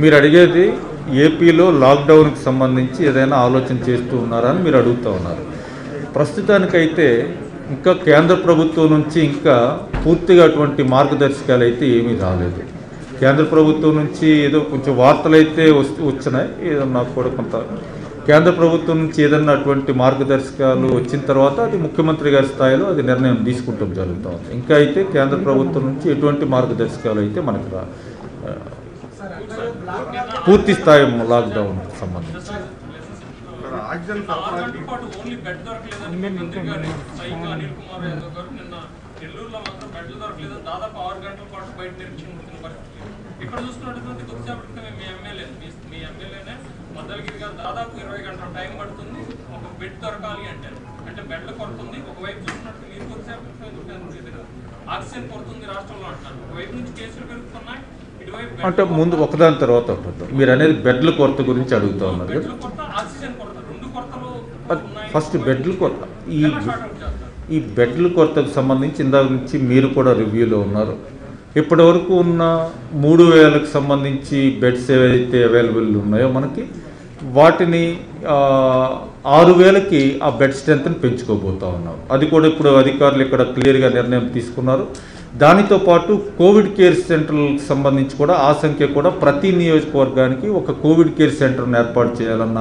మీరు అడిగేది ఏపీలో లాక్డౌన్కి సంబంధించి ఏదైనా ఆలోచన చేస్తూ ఉన్నారా అని మీరు అడుగుతూ ఉన్నారు. ప్రస్తుతానికైతే ఇంకా కేంద్ర ప్రభుత్వం నుంచి ఇంకా పూర్తిగా అటువంటి మార్గదర్శకాలు అయితే ఏమీ రాలేదు. కేంద్ర ప్రభుత్వం నుంచి ఏదో కొంచెం వార్తలు అయితే వస్తూ వచ్చినాయి. ఏదో నాకు కూడా కొంత కేంద్ర ప్రభుత్వం నుంచి ఏదన్నా అటువంటి మార్గదర్శకాలు వచ్చిన తర్వాత అది ముఖ్యమంత్రి గారి స్థాయిలో అది నిర్ణయం తీసుకుంటాం జరుగుతూ ఉంది. ఇంకా అయితే కేంద్ర ప్రభుత్వం నుంచి ఎటువంటి మార్గదర్శకాలు అయితే మనకు రా పూర్తి స్థాయి లాక్డౌన్ సంబంధించి. నెల్లూరులో మాత్రం బెడ్లు దొరకలేదు దాదాపు ఆరు గంటల పాటు బయట నిరీక్షణ ఉంటున్న పరిస్థితి. ఇక్కడ చూసుకున్నటువంటి కొద్దిసేపటి మీ ఎమ్మెల్యే మీ ఎమ్మెల్యేనే మద్దలగిరి గారు దాదాపు ఇరవై గంటల టైం పడుతుంది. ఒక బెడ్ దొరకాలి అంటే అంటే బెడ్ల కొరత ఉంది ఒకవైపు చూసినట్టు మీరు కొద్దిసేపటి క్రితమే చెప్పారు ఇది కదా, ఆక్సిజన్ కొరత ఉంది రాష్ట్రంలో అంటారు. ఒకవైపు నుంచి కేసులు పెరుగుతున్నాయి. అంటే ముందు ఒకదాని తర్వాత ఒకటి. మీరు అనేది బెడ్ల కొరత గురించి అడుగుతా ఉన్నారు. కదా ఫస్ట్ బెడ్ల కొరత. ఈ ఈ బెడ్ల కొరతకు సంబంధించి ఇందాక నుంచి మీరు కూడా రివ్యూలో ఉన్నారు. ఇప్పటి వరకు ఉన్న మూడు వేలకు సంబంధించి బెడ్స్ ఏవైతే అవైలబుల్ ఉన్నాయో మనకి వాటిని ఆరు వేలకి ఆ బెడ్ స్ట్రెంత్ని పెంచుకోబోతా ఉన్నాం. అది కూడా ఇప్పుడు అధికారులు ఇక్కడ క్లియర్గా నిర్ణయం తీసుకున్నారు. దానితో పాటు కోవిడ్ కేర్ సెంటర్లకు సంబంధించి కూడా ఆ సంఖ్య కూడా ప్రతి నియోజకవర్గానికి ఒక కోవిడ్ కేర్ సెంటర్ను ఏర్పాటు చేయాలన్న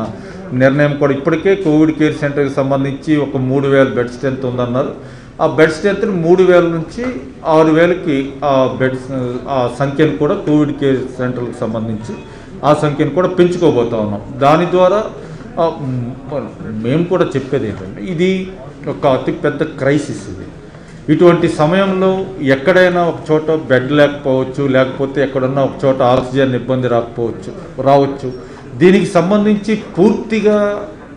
నిర్ణయం కూడా ఇప్పటికే కోవిడ్ కేర్ సెంటర్కి సంబంధించి ఒక మూడు వేల బెడ్ స్ట్రెంత్ ఉందన్నారు. ఆ బెడ్ స్ట్రెంత్ని మూడు వేల నుంచి ఆరు వేలకి ఆ బెడ్స్ ఆ సంఖ్యను కూడా కోవిడ్ కేర్ సెంటర్లకు సంబంధించి ఆ సంఖ్యను కూడా పెంచుకోబోతా ఉన్నాం. దాని ద్వారా మేము కూడా చెప్పేది ఏంటంటే ఇది ఒక అతిపెద్ద క్రైసిస్ ఇది. ఇటువంటి సమయంలో ఎక్కడైనా ఒక చోట బెడ్ లేకపోవచ్చు లేకపోతే ఎక్కడన్నా ఒక చోట ఆక్సిజన్ ఇబ్బంది రాకపోవచ్చు రావచ్చు. దీనికి సంబంధించి పూర్తిగా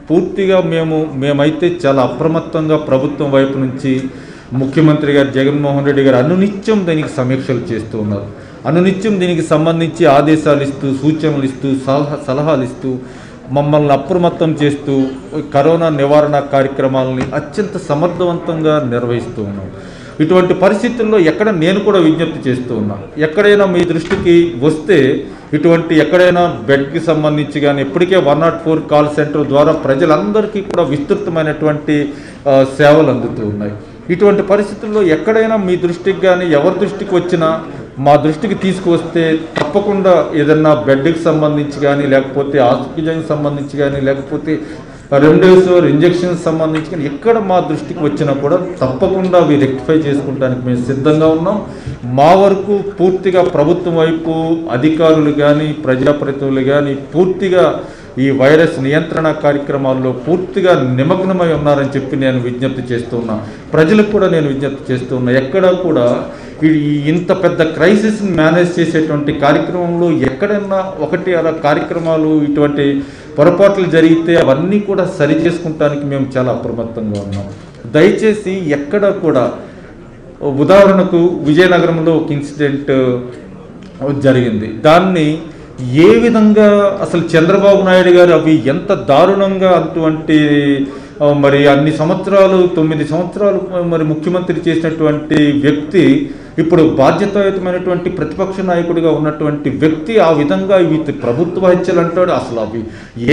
పూర్తిగా మేము మేమైతే చాలా అప్రమత్తంగా ప్రభుత్వం వైపు నుంచి ముఖ్యమంత్రి గారు జగన్మోహన్ రెడ్డి గారు అనునిత్యం దీనికి సమీక్షలు చేస్తూ ఉన్నారు. అనునిత్యం దీనికి సంబంధించి ఆదేశాలు ఇస్తూ సూచనలు ఇస్తూ సలహా సలహాలు ఇస్తూ మమ్మల్ని అప్రమత్తం చేస్తూ కరోనా నివారణ కార్యక్రమాలని అత్యంత సమర్థవంతంగా నిర్వహిస్తూ ఉన్నాం. ఇటువంటి పరిస్థితుల్లో ఎక్కడ నేను కూడా విజ్ఞప్తి చేస్తూ ఉన్నా. ఎక్కడైనా మీ దృష్టికి వస్తే ఇటువంటి ఎక్కడైనా బెడ్కి సంబంధించి కానీ ఇప్పటికే one not four call centre ద్వారా ప్రజలందరికీ కూడా విస్తృతమైనటువంటి సేవలు అందుతూ ఉన్నాయి. ఇటువంటి పరిస్థితుల్లో ఎక్కడైనా మీ దృష్టికి కానీ ఎవరి దృష్టికి వచ్చినా మా దృష్టికి తీసుకువస్తే తప్పకుండా ఏదన్నా బెడ్కి సంబంధించి కానీ లేకపోతే ఆక్సిజన్కి సంబంధించి కానీ లేకపోతే రెమ్డెసివిర్ ఇంజెక్షన్స్ సంబంధించి కానీ ఎక్కడ మా దృష్టికి వచ్చినా కూడా తప్పకుండా అవి రెక్టిఫై చేసుకోవడానికి మేము సిద్ధంగా ఉన్నాం. మా వరకు పూర్తిగా ప్రభుత్వం వైపు అధికారులు కానీ ప్రజాప్రతినిధులు కానీ పూర్తిగా ఈ వైరస్ నియంత్రణ కార్యక్రమాల్లో పూర్తిగా నిమగ్నమై ఉన్నారని చెప్పి నేను విజ్ఞప్తి చేస్తున్నా ప్రజలకు కూడా నేను విజ్ఞప్తి చేస్తున్నా ఎక్కడా కూడా ఈ ఇంత పెద్ద క్రైసిస్ని మేనేజ్ చేసేటువంటి కార్యక్రమంలో ఎక్కడైనా ఒకటి అలా కార్యక్రమాలు ఇటువంటి పొరపాట్లు జరిగితే అవన్నీ కూడా సరి చేసుకుంటానికి మేము చాలా అప్రమత్తంగా ఉన్నాం. దయచేసి ఎక్కడ కూడా ఉదాహరణకు విజయనగరంలో ఒక ఇన్సిడెంట్ జరిగింది. దాన్ని ఏ విధంగా అసలు చంద్రబాబు నాయుడు గారు అవి ఎంత దారుణంగా అటువంటి మరి అన్ని సంవత్సరాలు తొమ్మిది సంవత్సరాలు మరి ముఖ్యమంత్రి చేసినటువంటి వ్యక్తి ఇప్పుడు బాధ్యతాయుతమైనటువంటి ప్రతిపక్ష నాయకుడిగా ఉన్నటువంటి వ్యక్తి ఆ విధంగా ఇవి ప్రభుత్వ హత్యలు అంటాడు. అసలు అవి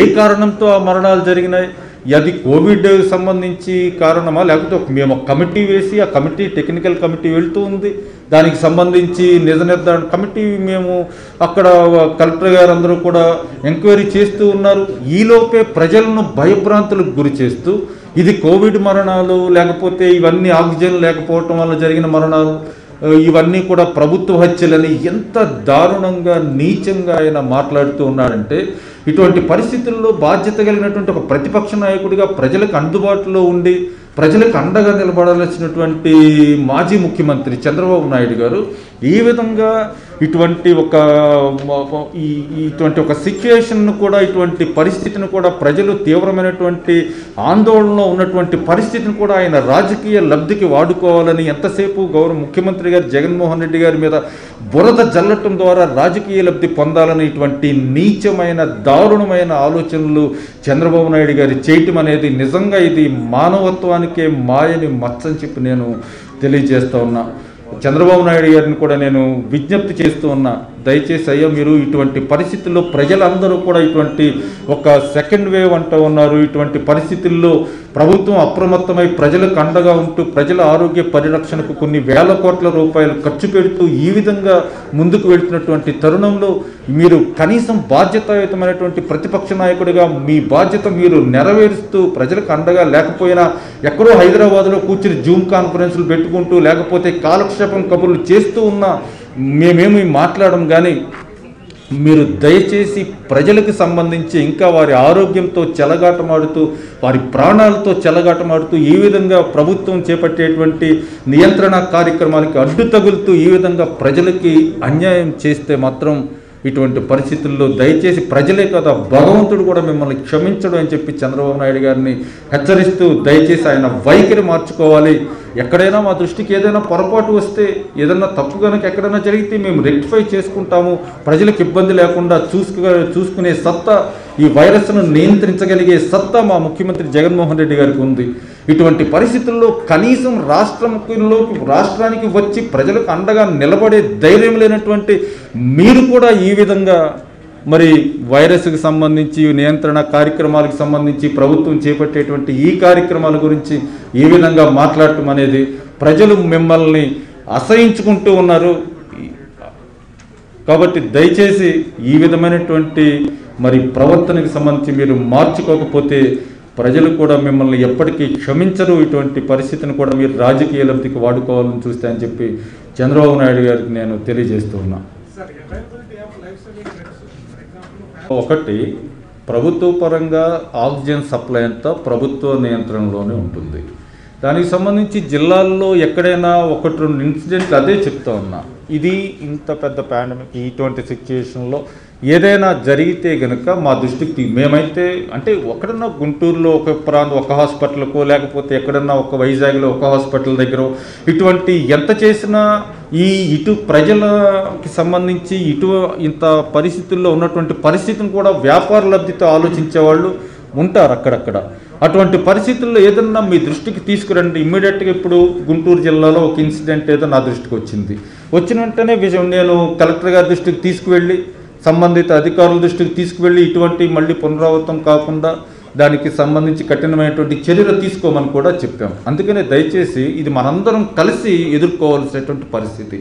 ఏ కారణంతో ఆ మరణాలు జరిగినాయి? అది కోవిడ్ సంబంధించి కారణమా? లేకపోతే మేము కమిటీ వేసి ఆ కమిటీ టెక్నికల్ కమిటీ వెళ్తూ ఉంది. దానికి సంబంధించి నిజ నిర్ధారణ కమిటీ మేము అక్కడ కలెక్టర్ గారు అందరూ కూడా ఎంక్వైరీ చేస్తూ ఉన్నారు. ఈలోపే ప్రజలను భయభ్రాంతులకు గురి చేస్తూ ఇది కోవిడ్ మరణాలు లేకపోతే ఇవన్నీ ఆక్సిజన్ లేకపోవటం వల్ల జరిగిన మరణాలు ఇవన్నీ కూడా ప్రభుత్వ హత్యలని ఎంత దారుణంగా నీచంగా ఆయన మాట్లాడుతూ ఉన్నాడంటే ఇటువంటి పరిస్థితుల్లో బాధ్యత కలిగినటువంటి ఒక ప్రతిపక్ష నాయకుడిగా ప్రజలకు అందుబాటులో ఉండి ప్రజలకు అండగా నిలబడాల్సినటువంటి మాజీ ముఖ్యమంత్రి చంద్రబాబు నాయుడు గారు ఈ విధంగా ఇటువంటి ఒక ఈ ఇటువంటి ఒక సిచ్యుయేషన్ను కూడా ఇటువంటి పరిస్థితిని కూడా ప్రజలు తీవ్రమైనటువంటి ఆందోళనలో ఉన్నటువంటి పరిస్థితిని కూడా ఆయన రాజకీయ లబ్ధికి వాడుకోవాలని ఎంతసేపు గౌరవ ముఖ్యమంత్రి గారు జగన్మోహన్ రెడ్డి గారి మీద బురద జల్లటం ద్వారా రాజకీయ లబ్ధి పొందాలని ఇటువంటి నీచమైన దా దారుణమైన ఆలోచనలు చంద్రబాబు నాయుడు గారి చేయటం అనేది నిజంగా ఇది మానవత్వానికే మాయని మచ్చని చెప్పి నేను తెలియజేస్తూ ఉన్నా. చంద్రబాబు నాయుడు గారిని కూడా నేను విజ్ఞప్తి చేస్తూ ఉన్నా. దయచేసి అయ్యా మీరు ఇటువంటి పరిస్థితుల్లో ప్రజలందరూ కూడా ఇటువంటి ఒక సెకండ్ వేవ్ అంటూ ఉన్నారు. ఇటువంటి పరిస్థితుల్లో ప్రభుత్వం అప్రమత్తమై ప్రజలకు అండగా ఉంటూ ప్రజల ఆరోగ్య పరిరక్షణకు కొన్ని వేల కోట్ల రూపాయలు ఖర్చు పెడుతూ ఈ విధంగా ముందుకు వెళుతున్నటువంటి తరుణంలో మీరు కనీసం బాధ్యతాయుతమైనటువంటి ప్రతిపక్ష నాయకుడిగా మీ బాధ్యత మీరు నెరవేరుస్తూ ప్రజలకు అండగా లేకపోయినా ఎక్కడో హైదరాబాద్లో కూర్చుని జూమ్ కాన్ఫరెన్స్లు పెట్టుకుంటూ లేకపోతే కాలక్షేపం కబుర్లు చేస్తూ ఉన్నా మేమేమి మాట్లాడడం కానీ మీరు దయచేసి ప్రజలకు సంబంధించి ఇంకా వారి ఆరోగ్యంతో చెలగాటమాడుతూ వారి ప్రాణాలతో చెలగాటమాడుతూ ఈ విధంగా ప్రభుత్వం చేపట్టేటువంటి నియంత్రణ కార్యక్రమానికి అడ్డు తగులుతూ ఈ విధంగా ప్రజలకి అన్యాయం చేస్తే మాత్రం ఇటువంటి పరిస్థితుల్లో దయచేసి ప్రజలే కదా భగవంతుడు కూడా మిమ్మల్ని క్షమించడం అని చెప్పి చంద్రబాబు నాయుడు గారిని హెచ్చరిస్తూ దయచేసి ఆయన వైఖరి మార్చుకోవాలి. ఎక్కడైనా మా దృష్టికి ఏదైనా పొరపాటు వస్తే ఏదైనా తప్పు కనుక ఎక్కడైనా జరిగితే మేము రెక్టిఫై చేసుకుంటాము. ప్రజలకు ఇబ్బంది లేకుండా చూసుకు చూసుకునే సత్తా ఈ వైరస్ను నియంత్రించగలిగే సత్తా మా ముఖ్యమంత్రి జగన్మోహన్ రెడ్డి గారికి ఉంది. ఇటువంటి పరిస్థితుల్లో కనీసం రాష్ట్రంలోకి రాష్ట్రానికి వచ్చి ప్రజలకు అండగా నిలబడే ధైర్యం లేనటువంటి మీరు కూడా ఈ విధంగా మరి వైరస్కి సంబంధించి నియంత్రణ కార్యక్రమాలకు సంబంధించి ప్రభుత్వం చేపట్టేటువంటి ఈ కార్యక్రమాల గురించి ఈ విధంగా మాట్లాడటం అనేది ప్రజలు మిమ్మల్ని అసహించుకుంటూ ఉన్నారు. కాబట్టి దయచేసి ఈ విధమైనటువంటి మరి ప్రవర్తనకు సంబంధించి మీరు మార్చుకోకపోతే ప్రజలు కూడా మిమ్మల్ని ఎప్పటికీ క్షమించరు. ఇటువంటి పరిస్థితిని కూడా మీరు రాజకీయ లబ్ధికి వాడుకోవాలని చూస్తే అని చెప్పి చంద్రబాబు నాయుడు గారికి నేను తెలియజేస్తూ ఉన్నా. ఒకటి ప్రభుత్వ పరంగా ఆక్సిజన్ సప్లై అంతా ప్రభుత్వ నియంత్రణలోనే ఉంటుంది. దానికి సంబంధించి జిల్లాల్లో ఎక్కడైనా ఒకటి రెండు ఇన్సిడెంట్లు అదే చెప్తా ఉన్నా. ఇది ఇంత పెద్ద పాండమిక్ ఇటువంటి సిచ్యుయేషన్లో ఏదైనా జరిగితే గనుక మా దృష్టికి మేమైతే అంటే ఒకడన్నా గుంటూరులో ఒక ప్రాంతం ఒక హాస్పిటల్కో లేకపోతే ఎక్కడన్నా ఒక వైజాగ్లో ఒక హాస్పిటల్ దగ్గర ఇటువంటి ఎంత చేసినా ఈ ఇటు ప్రజలకి సంబంధించి ఇటు ఇంత పరిస్థితుల్లో ఉన్నటువంటి పరిస్థితిని కూడా వ్యాపార లబ్ధితో ఆలోచించే వాళ్ళు ఉంటారు అక్కడక్కడ. అటువంటి పరిస్థితుల్లో ఏదన్నా మీ దృష్టికి తీసుకురండి. ఇమ్మీడియట్గా ఇప్పుడు గుంటూరు జిల్లాలో ఒక ఇన్సిడెంట్ ఏదో నా దృష్టికి వచ్చింది. వచ్చిన వెంటనే విషయం నేను కలెక్టర్ గారి దృష్టికి తీసుకువెళ్ళి సంబంధిత అధికారుల దృష్టికి తీసుకువెళ్ళి ఇటువంటి మళ్ళీ పునరావృతం కాకుండా దానికి సంబంధించి కఠినమైనటువంటి చర్యలు తీసుకోమని కూడా చెప్పాం. అందుకనే దయచేసి ఇది మనందరం కలిసి ఎదుర్కోవాల్సినటువంటి పరిస్థితి.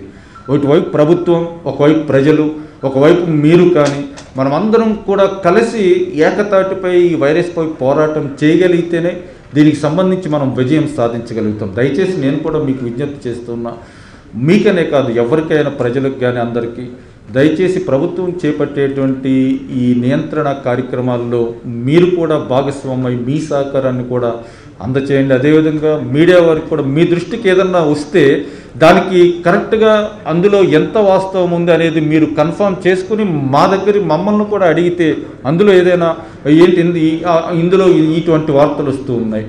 ఒకవైపు ప్రభుత్వం ఒకవైపు ప్రజలు ఒకవైపు మీరు కానీ మనమందరం కూడా కలిసి ఏకతాటిపై ఈ వైరస్పై పోరాటం చేయగలిగితేనే దీనికి సంబంధించి మనం విజయం సాధించగలుగుతాం. దయచేసి నేను కూడా మీకు విజ్ఞప్తి చేస్తున్నా మీకనే కాదు ఎవరికైనా ప్రజలకు కానీ అందరికీ దయచేసి ప్రభుత్వం చేపట్టేటువంటి ఈ నియంత్రణ కార్యక్రమాల్లో మీరు కూడా భాగస్వామై మీ సహకారాన్ని కూడా అందచేయండి. అదేవిధంగా మీడియా వారికి కూడా మీ దృష్టికి ఏదన్నా వస్తే దానికి కరెక్ట్గా అందులో ఎంత వాస్తవం ఉంది అనేది మీరు కన్ఫర్మ్ చేసుకుని మా దగ్గర మమ్మల్ని కూడా అడిగితే అందులో ఏదైనా ఏంటి ఇందులో ఇటువంటి వార్తలు వస్తూ ఉన్నాయి.